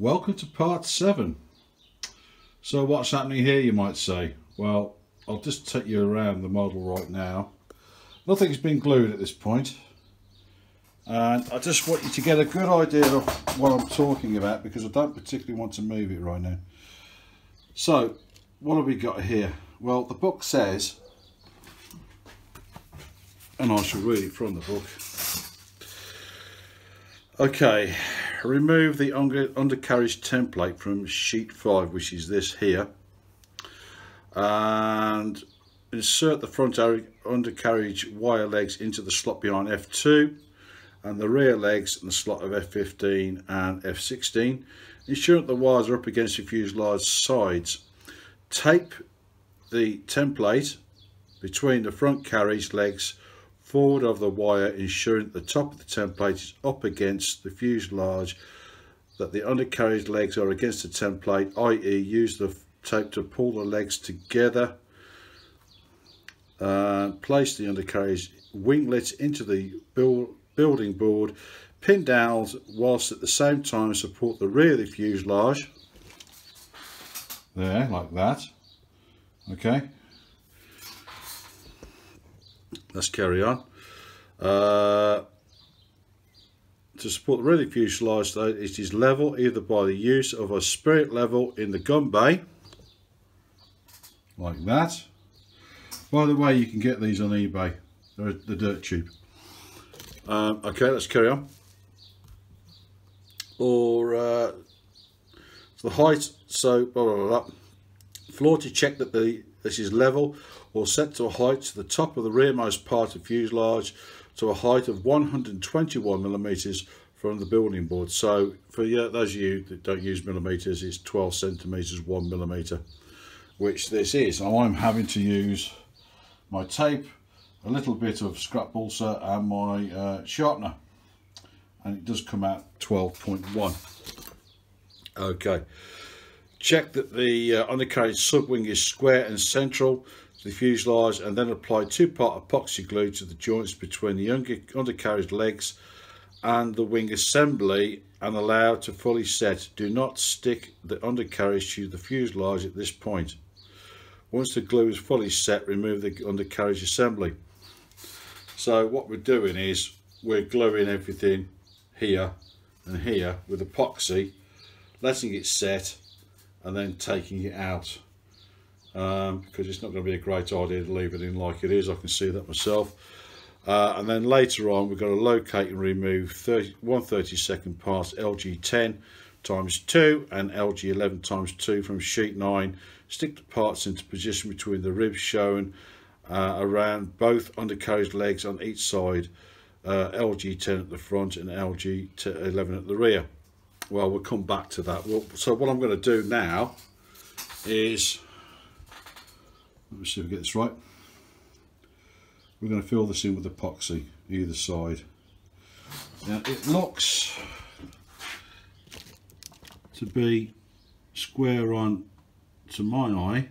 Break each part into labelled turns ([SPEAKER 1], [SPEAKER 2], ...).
[SPEAKER 1] Welcome to part 7. So what's happening here you might say? Well, I'll just take you around the model right now. Nothing's been glued at this point. And I just want you to get a good idea of what I'm talking about because I don't particularly want to move it right now. So, what have we got here? Well, the book says, and I shall read it from the book. Okay, remove the undercarriage template from sheet 5 which is this here and insert the front undercarriage wire legs into the slot behind F2 and the rear legs in the slot of F15 and F16 ensure that the wires are up against the fuselage sides. Tape the template between the front carriage legs forward of the wire ensuring that the top of the template. Is up against the fuselage that the undercarriage legs are against the template i.e. use the tape to pull the legs together uh, place the undercarriage winglets into the build, building board pin down whilst at the same time support the rear of the fuselage there like that. Okay let's carry on. Uh, to support the rear fuselage though, it is level either by the use of a spirit level in the gun bay, like that. By the way, you can get these on eBay, They're the dirt tube. Um, okay, let's carry on. Or uh, the height, so blah, blah, blah, blah. Floor to check that the this is level or set to a height to the top of the rearmost part of fuselage to a height of 121 millimeters from the building board. So for yeah, those of you that don't use millimeters, it's 12 centimeters, one millimeter, which this is. I'm having to use my tape, a little bit of scrap balsa and my uh, sharpener. And it does come out 12.1. Okay. Check that the uh, undercarriage subwing is square and central to the fuselage and then apply two-part epoxy glue to the joints between the undercarriage legs and the wing assembly and allow to fully set. Do not stick the undercarriage to the fuselage at this point. Once the glue is fully set, remove the undercarriage assembly. So what we're doing is we're gluing everything here and here with epoxy, letting it set and then taking it out um, because it's not going to be a great idea to leave it in like it is. I can see that myself. Uh, and then later on, we've got to locate and remove 30, 132nd parts LG10 times 2 and LG11 times 2 from sheet 9. Stick the parts into position between the ribs shown uh, around both undercarriage legs on each side, uh, LG10 at the front and LG11 at the rear. Well, we'll come back to that. Well, so what I'm going to do now is let me see if I get this right. We're going to fill this in with epoxy either side. Now it looks to be square on to my eye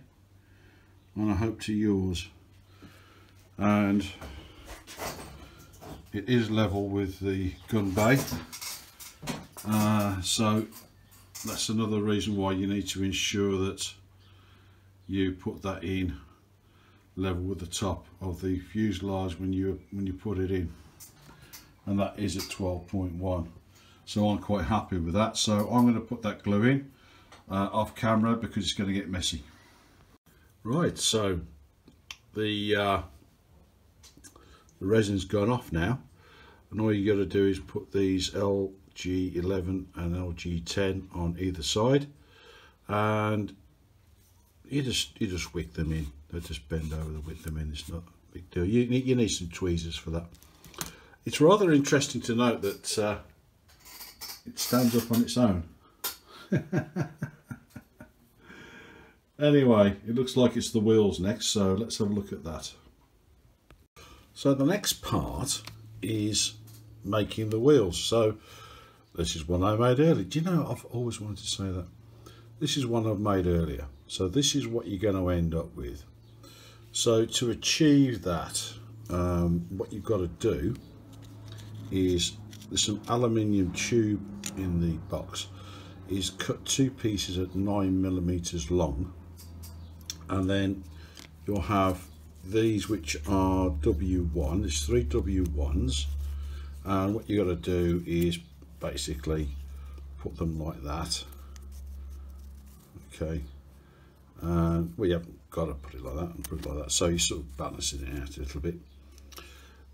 [SPEAKER 1] and I hope to yours and it is level with the gun bay uh, so that's another reason why you need to ensure that you put that in level with the top of the fuselage when you when you put it in. And that is at 12.1 so I'm quite happy with that. So I'm going to put that glue in uh, off camera because it's going to get messy. Right so the uh, the resin's gone off now. And all you got to do is put these LG11 and LG10 on either side. And you just you just wick them in. They just bend over the wick them in. It's not a big deal. You, you need some tweezers for that. It's rather interesting to note that uh, it stands up on its own. Anyway it looks like it's the wheels next so let's have a look at that. So the next part is making the wheels. So this is one I made earlier. Do you know I've always wanted to say that. This is one I've made earlier. So this is what you're going to end up with. So to achieve that, um, what you've got to do is there's some aluminium tube in the box. is cut two pieces at nine millimeters long. And then you'll have these which are W1 there's three W1s and what you've got to do is basically put them like that. Okay. And well haven't got to put it like that and put it like that. So you sort of balancing it out a little bit.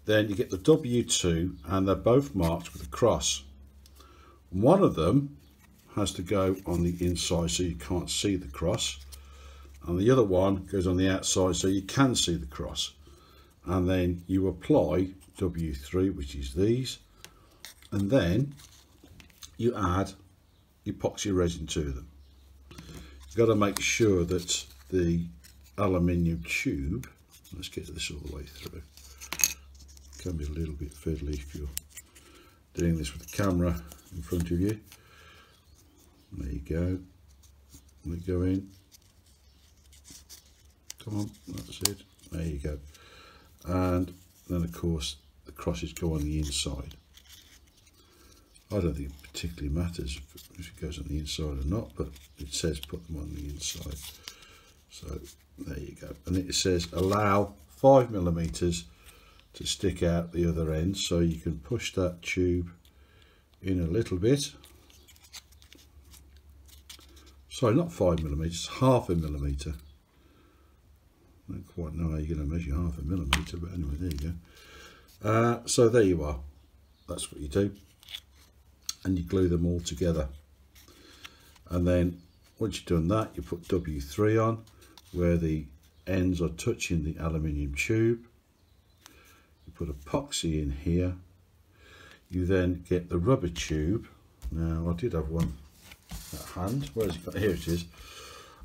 [SPEAKER 1] Then you get the W2 and they're both marked with a cross. One of them has to go on the inside so you can't see the cross. And the other one goes on the outside so you can see the cross. And then you apply W3 which is these. And then you add epoxy resin to them. You've got to make sure that the aluminium tube let's get this all the way through. Can be a little bit fiddly if you're doing this with the camera in front of you. There you go. Let it go in. Come on that's it. There you go. And then of course the crosses go on the inside. I don't think it particularly matters if it goes on the inside or not but it says put them on the inside. So there you go. And it says allow five millimeters to stick out the other end so you can push that tube in a little bit. Sorry not five millimeters half a millimeter. I don't quite know how you're going to measure half a millimeter but anyway there you go. Uh, so there you are. That's what you do and you glue them all together. And then once you've done that you put W3 on where the ends are touching the aluminium tube. You put epoxy in here. You then get the rubber tube. Now I did have one at hand. Where's it here it is.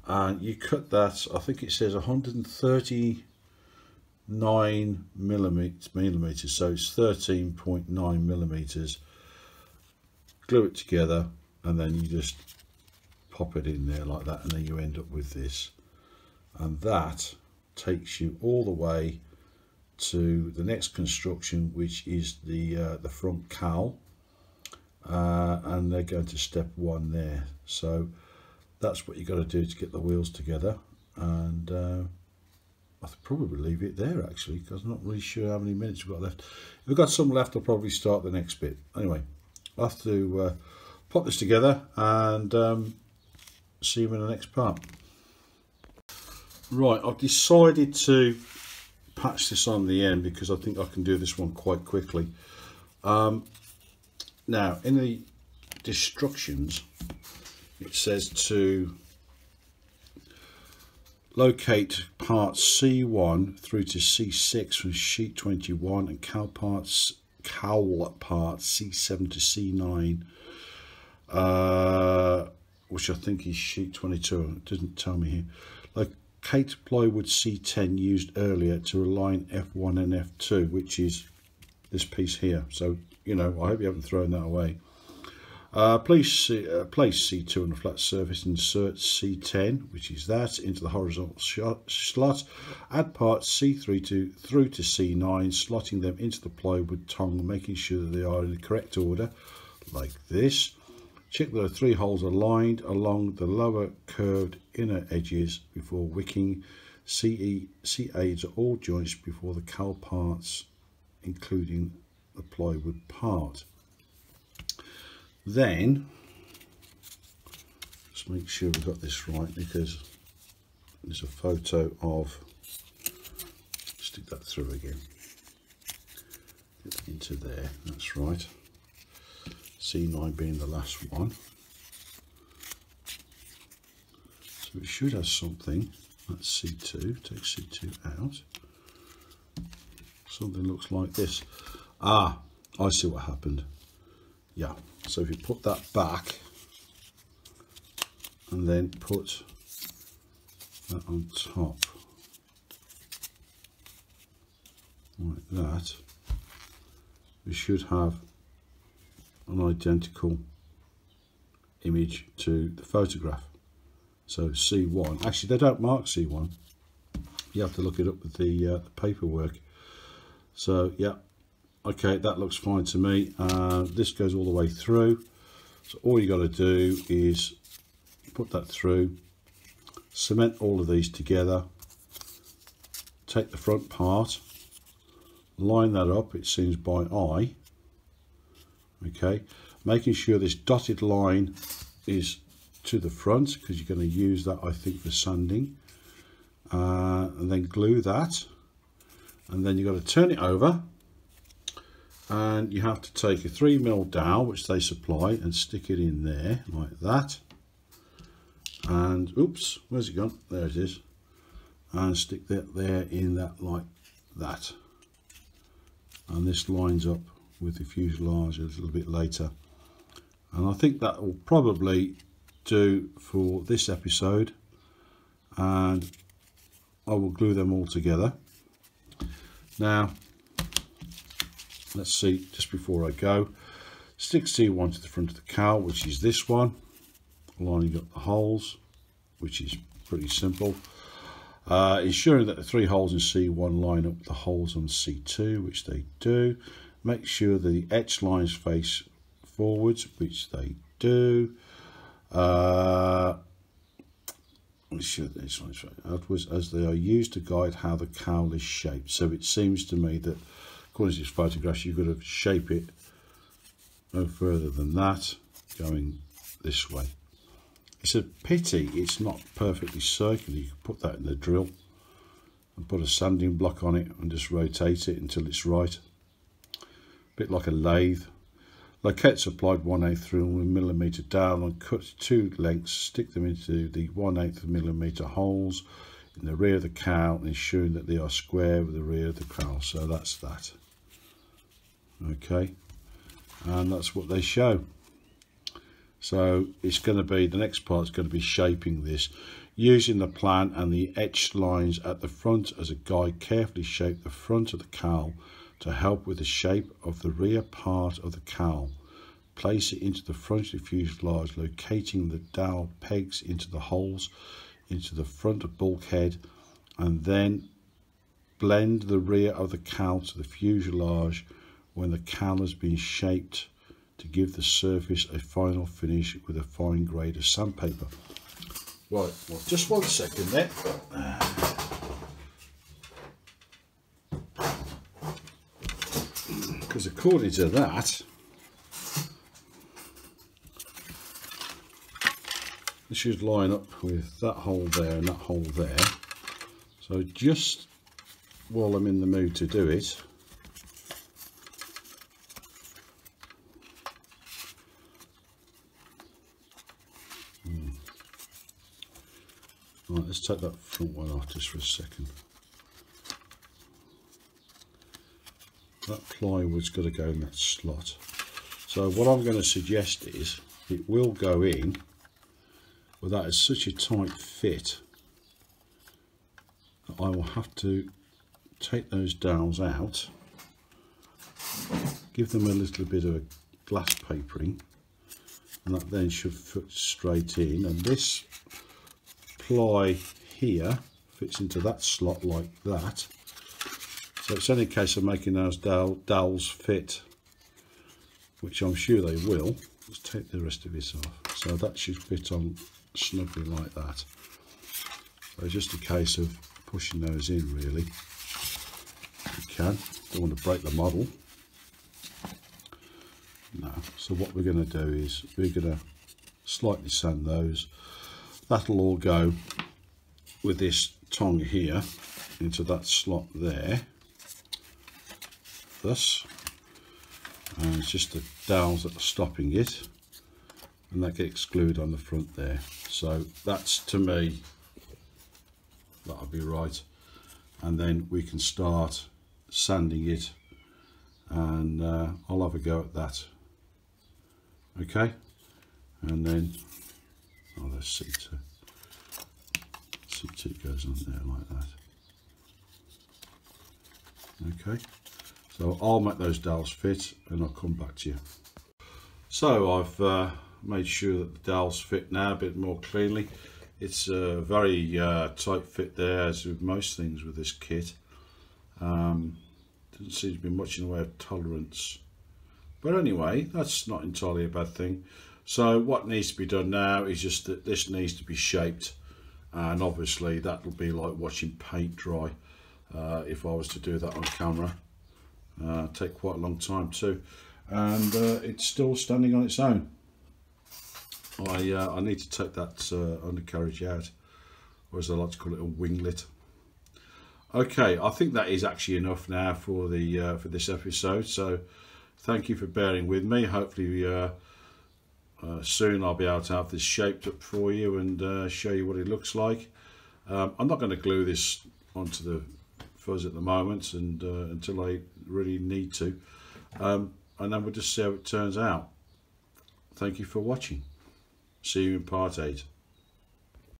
[SPEAKER 1] And you cut that I think it says 139 millimeters millimeters so it's 13.9 millimeters glue it together and then you just pop it in there like that and then you end up with this. And that takes you all the way to the next construction which is the uh, the front cowl. Uh, and they're going to step one there. So that's what you got to do to get the wheels together. And uh, I'll probably leave it there actually because I'm not really sure how many minutes we've got left. If we've got some left I'll probably start the next bit. Anyway I'll have to uh, pop this together and um, see you in the next part. Right I've decided to patch this on the end because I think I can do this one quite quickly. Um, now in the instructions it says to locate parts C1 through to C6 from sheet 21 and cowl parts cowl part, C7 to C9 uh, which I think is sheet 22 it doesn't tell me here. Locate plywood C10 used earlier to align F1 and F2 which is this piece here. So you know I hope you haven't thrown that away uh, place, uh, place C2 on a flat surface, insert C10, which is that, into the horizontal slot. Add parts C3 to, through to C9, slotting them into the plywood tongue, making sure that they are in the correct order, like this. Check that the three holes are lined along the lower curved inner edges before wicking. CE, C8 to all joints before the cowl parts, including the plywood part. Then, let's make sure we've got this right because there's a photo of, stick that through again, into there, that's right. C9 being the last one. So it should have something, that's C2, take C2 out. Something looks like this. Ah, I see what happened. Yeah, so if you put that back and then put that on top like that, we should have an identical image to the photograph. So C1, actually they don't mark C1, you have to look it up with the, uh, paperwork. So yeah, okay that looks fine to me. Uh, this goes all the way through. So all you got to do is put that through, cement all of these together, take the front part, line that up, it seems by eye, okay, making sure this dotted line is to the front because you're going to use that I think for sanding. Uh, and then glue that. And then you've got to turn it over and you have to take a 3 mil dowel which they supply and stick it in there like that. And oops where's it gone? There it is. And stick that there in that like that. And this lines up with the fuselage a little bit later. And I think that will probably do for this episode. And I will glue them all together. Now let's see just before I go. Stick C1 to the front of the cowl which is this one. Lining up the holes which is pretty simple. Uh, ensuring that the three holes in C1 line up the holes on C2 which they do. Make sure that the etch lines face forwards which they do. Uh, outwards as they are used to guide how the cowl is shaped. So it seems to me that to these photographs you've got to shape it no further than that going this way. It's a pity it's not perfectly circular. You can put that in the drill and put a sanding block on it and just rotate it until it's right. A bit like a lathe. Laquette applied 1 8 through millimeter down and cut two lengths, stick them into the 1 8 millimeter holes in the rear of the cowl, ensuring that they are square with the rear of the cowl. So that's that okay. And that's what they show. So it's going to be the next part is going to be shaping this using the plan and the etched lines at the front as a guide carefully shape the front of the cowl to help with the shape of the rear part of the cowl. Place it into the front of the fuselage locating the dowel pegs into the holes into the front of bulkhead and then blend the rear of the cowl to the fuselage when the cowl has been shaped to give the surface a final finish with a fine grade of sandpaper. Right, well, just one second there. Because according to that, this should line up with that hole there and that hole there. So just while I'm in the mood to do it, let's take that front one off just for a second. That plywood's got to go in that slot. So what I'm going to suggest is it will go in, but that is such a tight fit that I will have to take those dowels out, give them a little bit of a glass papering, and that then should fit straight in. And this ply here fits into that slot like that. So it's only a case of making those dowel, dowels fit, which I'm sure they will. Let's take the rest of this off. So that should fit on snugly like that. So just a case of pushing those in really. You can. Don't want to break the model. No. So what we're going to do is we're going to slightly sand those that'll all go with this tongue here into that slot there. Thus and it's just the dowels that are stopping it and that gets glued on the front there. So that's to me that'll be right. And then we can start sanding it and uh, I'll have a go at that. Okay? And then oh there's C2 C2 goes on there like that. Okay. So I'll make those dowels fit and I'll come back to you. So I've uh, made sure that the dowels fit now a bit more cleanly. It's a very uh, tight fit there as with most things with this kit. Um, doesn't seem to be much in the way of tolerance. But anyway that's not entirely a bad thing So what needs to be done now is just that this needs to be shaped and obviously that will be like watching paint dry uh, if I was to do that on camera. Uh, take quite a long time too and uh, it's still standing on its own. I, uh, I need to take that uh, undercarriage out or as I like to call it a winglet. Okay, I think that is actually enough now for the uh, for this episode. So, thank you for bearing with me. Hopefully, uh, soon I'll be able to have this shaped up for you and uh, show you what it looks like. Um, I'm not going to glue this onto the fuzz at the moment, and uh, until I really need to, um, and then we'll just see how it turns out. Thank you for watching. See you in part eight.